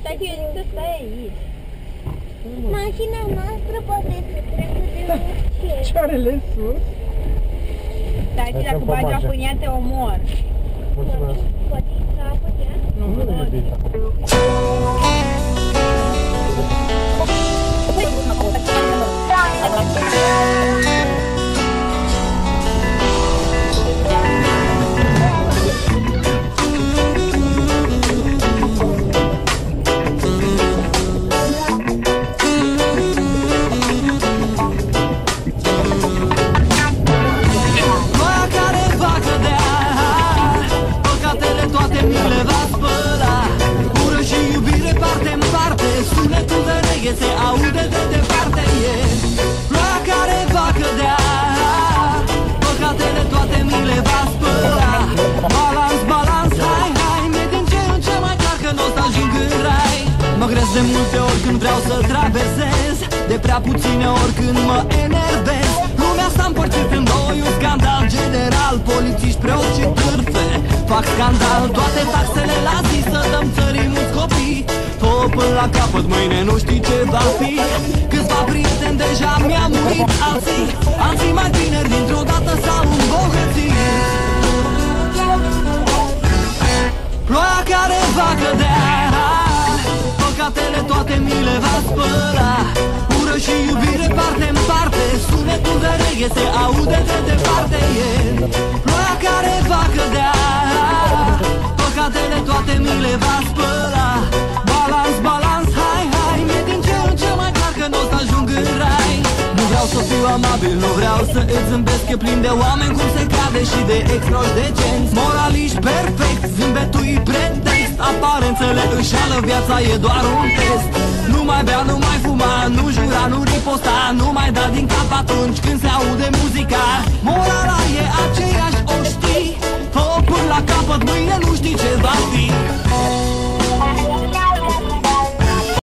Stai că eu zic să stai aici. Mașina noastră poate să treacă de orice. Picioarele sus. Stai că Hai dacă să bagi pomaje. apă în ea te omor. Mulțumesc. Poate să apă de departe e Ploaia care va cădea. Păcatele toate mi le va spăla. Balans, balans, hai, hai Mi-e din ce în ce mai clar că n-o să ajung în rai. Mă grez de multe ori când vreau să traversez De prea puține ori când mă enervez. Lumea s-a împărțit în doi, un scandal general. Polițiști, preoți și cârfe Fac scandal, toate taxele la zi Să dăm țării mulți copii Tot până la capăt, mâine nu știi ce va fi. Câțiva prieteni deja mi-a murit Alții, alții mai tineri Dintr-o dată s-au îmbogățit. Ploaia care va cădea Păcatele toate mi le va spăla. Ură și iubire parte în parte Sunetul de reghe se aude de departe. E Ploaia care va cădea vreau să fiu amabil, nu vreau să îți zâmbesc E plin de oameni cum se cade și de extroși decenți Moraliști perfect, zâmbetui pretext Aparențele înșală, viața e doar un test. Nu mai bea, nu mai fuma, nu jura, nu riposta Nu mai da din cap atunci când se aude muzica. Morala